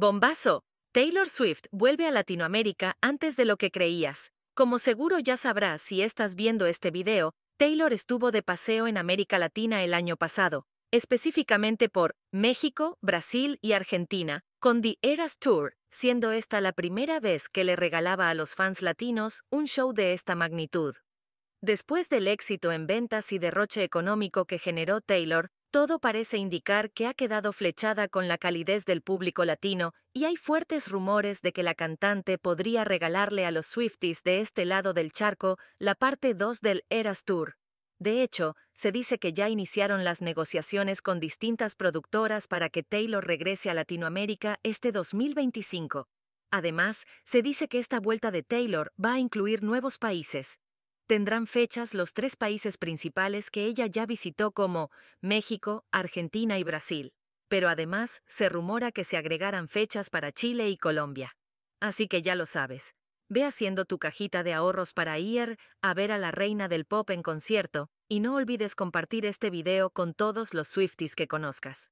Bombazo. Taylor Swift vuelve a Latinoamérica antes de lo que creías. Como seguro ya sabrás si estás viendo este video, Taylor estuvo de paseo en América Latina el año pasado, específicamente por México, Brasil y Argentina, con The Eras Tour, siendo esta la primera vez que le regalaba a los fans latinos un show de esta magnitud. Después del éxito en ventas y derroche económico que generó Taylor, todo parece indicar que ha quedado flechada con la calidez del público latino y hay fuertes rumores de que la cantante podría regalarle a los Swifties de este lado del charco la parte 2 del Eras Tour. De hecho, se dice que ya iniciaron las negociaciones con distintas productoras para que Taylor regrese a Latinoamérica este 2025. Además, se dice que esta vuelta de Taylor va a incluir nuevos países, tendrán fechas los tres países principales que ella ya visitó como México, Argentina y Brasil, pero además se rumora que se agregarán fechas para Chile y Colombia. Así que ya lo sabes. Ve haciendo tu cajita de ahorros para ir a ver a la reina del pop en concierto y no olvides compartir este video con todos los Swifties que conozcas.